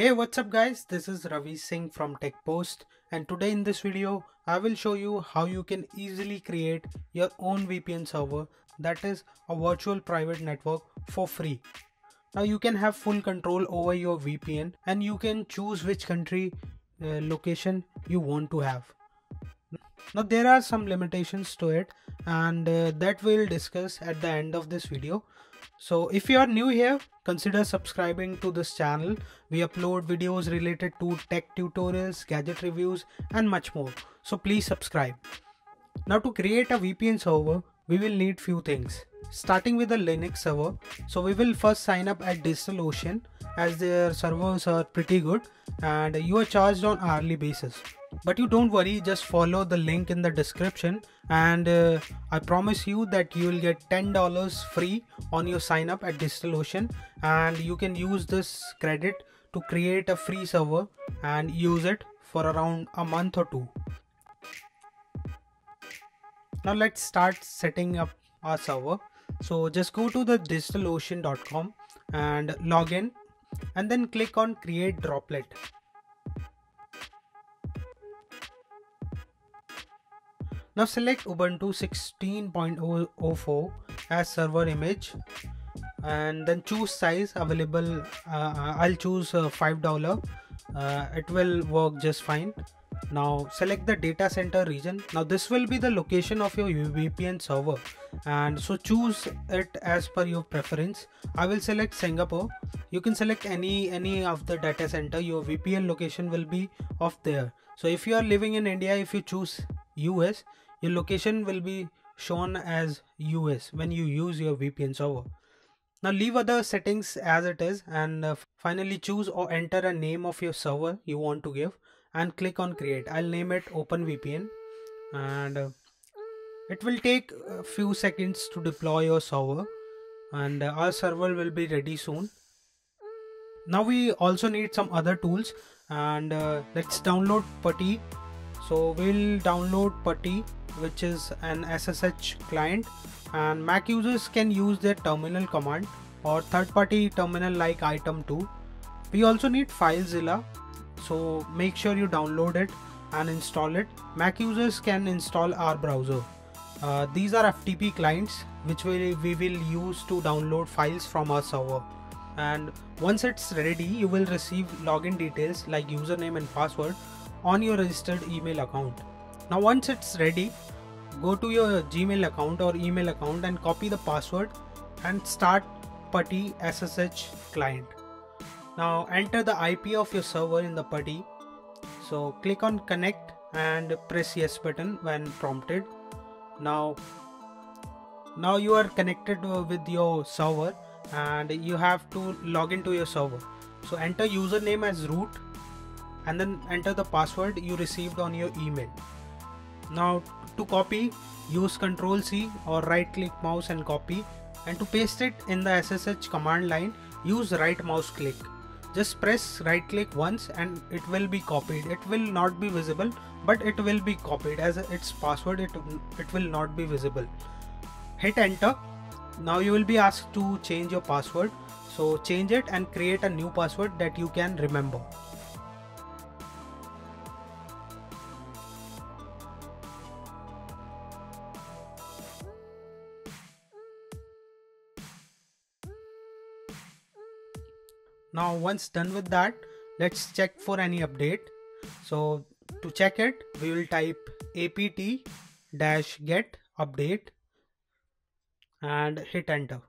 Hey what's up guys this is Ravi Singh from TechPost and today in this video I will show you how you can easily create your own VPN server that is a virtual private network for free. Now you can have full control over your VPN and you can choose which country uh, location you want to have. Now there are some limitations to it and uh, that we'll discuss at the end of this video. So if you are new here, consider subscribing to this channel. We upload videos related to tech tutorials, gadget reviews and much more. So please subscribe. Now to create a VPN server, we will need few things. Starting with a Linux server. So we will first sign up at DigitalOcean as their servers are pretty good and you are charged on hourly basis but you don't worry just follow the link in the description. And uh, i promise you that you will get $10 free on your sign up at digitalocean. And you can use this credit to create a free server and use it for around a month or two. Now let's start setting up our server. So just go to the digitalocean.com and log in and then click on create droplet Now select Ubuntu 16.04 as server image and then choose size available. Uh, I'll choose uh, $5. Uh, it will work just fine. Now select the data center region. Now this will be the location of your VPN server and so choose it as per your preference. I will select Singapore. You can select any any of the data center. Your VPN location will be of there. So if you are living in India, if you choose US, your location will be shown as US when you use your VPN server. Now leave other settings as it is and uh, finally choose or enter a name of your server you want to give and click on create. I'll name it OpenVPN and uh, it will take a few seconds to deploy your server and uh, our server will be ready soon. Now we also need some other tools and let's download Putty. So we'll download Putty which is an SSH client and Mac users can use their terminal command or third-party terminal like iTerm2. We also need FileZilla so make sure you download it and install it. Mac users can install our browser. Uh, these are FTP clients which we, we will use to download files from our server and once it's ready you will receive login details like username and password on your registered email account. Now once it's ready, go to your Gmail account or email account and copy the password and start Putty SSH client. Now enter the IP of your server in the Putty. So click on connect and press yes button when prompted. Now now you are connected uh, with your server and you have to log into your server. So enter username as root and then enter the password you received on your email. Now to copy use ctrl C or right click mouse and copy and to paste it in the SSH command line use right mouse click. Just press right click once and it will be copied. It will not be visible but it will be copied as its password it, it will not be visible. Hit enter. Now you will be asked to change your password. So change it and create a new password that you can remember. Now once done with that let's check for any update. So to check it we will type apt dash get update and hit enter.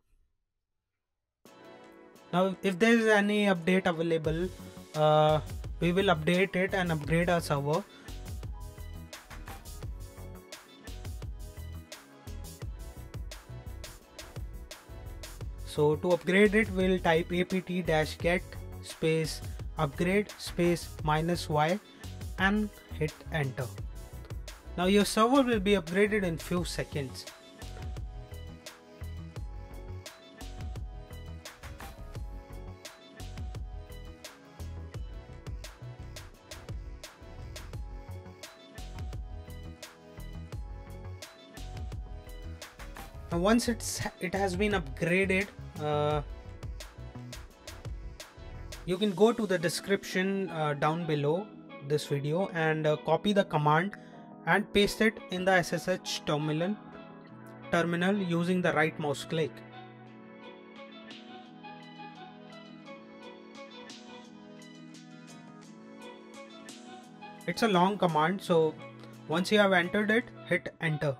Now if there is any update available uh, we will update it and upgrade our server So to upgrade it, we'll type apt-get space upgrade space minus y and hit enter. Now your server will be upgraded in few seconds. Now once it's it has been upgraded uh, you can go to the description uh, down below this video and uh, copy the command and paste it in the SSH terminal terminal using the right mouse click. It's a long command so once you have entered it hit enter.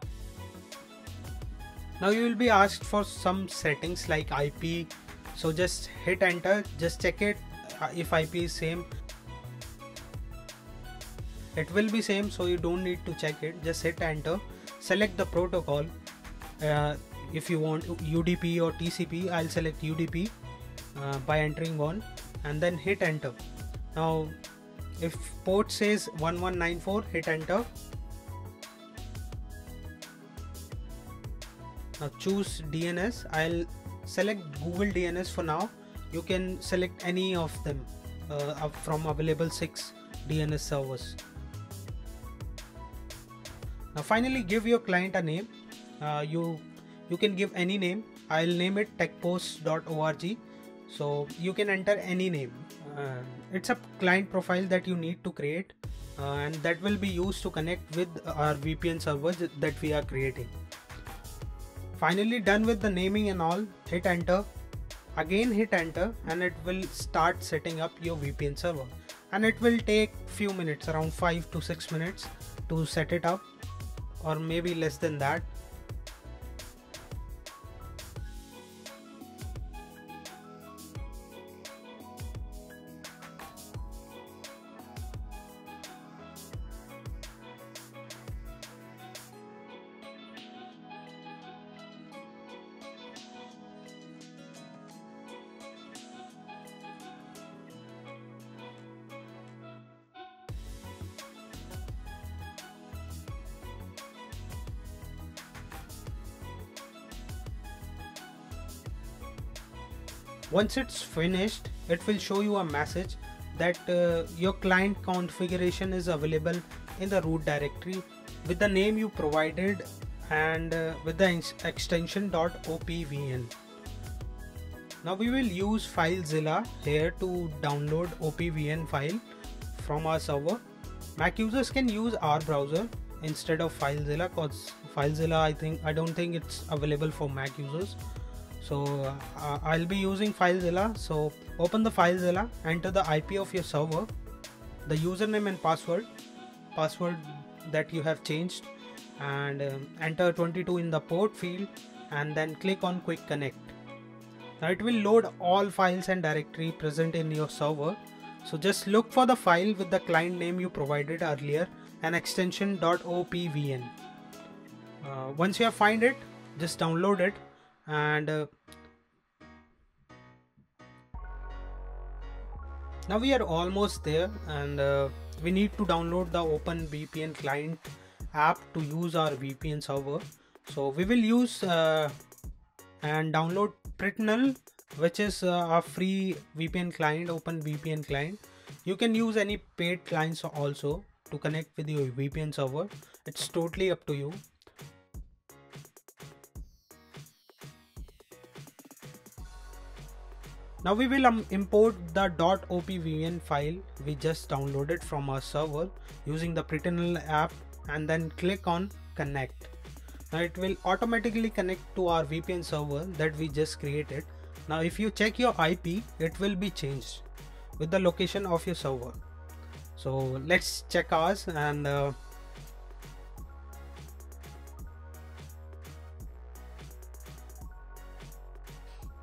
Now you will be asked for some settings like IP so just hit enter. Just check it uh, if IP is same. It will be same so you don't need to check it. Just hit enter. Select the protocol. Uh, if you want UDP or TCP I'll select UDP uh, by entering one and then hit enter. Now if port says 1194 hit enter now choose DNS I'll select Google DNS for now. You can select any of them uh, from available six DNS servers. Now finally give your client a name. Uh, you you can give any name. I'll name it techpost.org so you can enter any name. Uh, it's a client profile that you need to create uh, and that will be used to connect with our VPN servers that we are creating finally done with the naming and all hit enter. Again hit enter and it will start setting up your VPN server. And it will take few minutes around 5 to 6 minutes to set it up or maybe less than that once it's finished it will show you a message that uh, your client configuration is available in the root directory with the name you provided and uh, with the extension .opvn. Now we will use FileZilla here to download OPVN file from our server. Mac users can use our browser instead of FileZilla because FileZilla I think I don't think it's available for Mac users so uh, I'll be using FileZilla. So open the FileZilla enter the IP of your server the username and password password that you have changed and um, enter 22 in the port field and then click on quick connect. Now it will load all files and directory present in your server. So just look for the file with the client name you provided earlier and extension .opvn uh, once you have find it just download it and uh, now we are almost there and uh, we need to download the OpenVPN client app to use our VPN server. So we will use uh, and download Pritunl which is uh, a free VPN client OpenVPN client. You can use any paid clients also to connect with your VPN server. It's totally up to you Now we will um, import the .opvn file we just downloaded from our server using the Pritunl app and then click on connect. Now it will automatically connect to our VPN server that we just created. Now if you check your IP, it will be changed with the location of your server. So let's check ours and uh,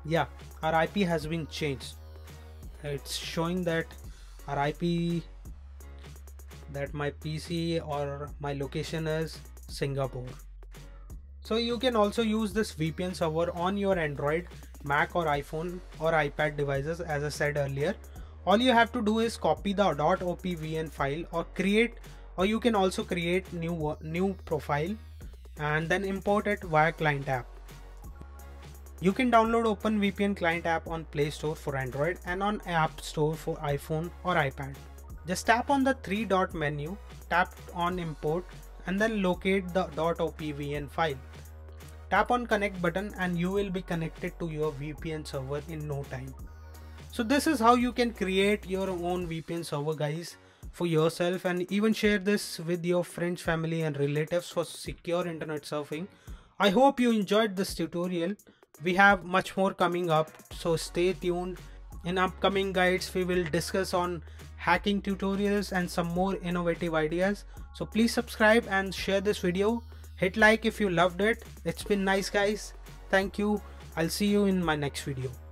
yeah our IP has been changed. It's showing that our IP that my PC or my location is Singapore. So you can also use this VPN server on your Android Mac or iPhone or iPad devices as I said earlier. All you have to do is copy the .opvn file or create or you can also create new new profile and then import it via client app you can download OpenVPN client app on Play Store for Android and on App Store for iPhone or iPad. Just tap on the three dot menu, tap on import and then locate the .opvn file. Tap on connect button and you will be connected to your VPN server in no time. so this is how you can create your own vpn server guys for yourself and even share this with your friends family and relatives for secure internet surfing i hope you enjoyed this tutorial we have much more coming up so stay tuned. In upcoming guides we will discuss on hacking tutorials and some more innovative ideas. So please subscribe and share this video. Hit like if you loved it. It's been nice guys. Thank you. I'll see you in my next video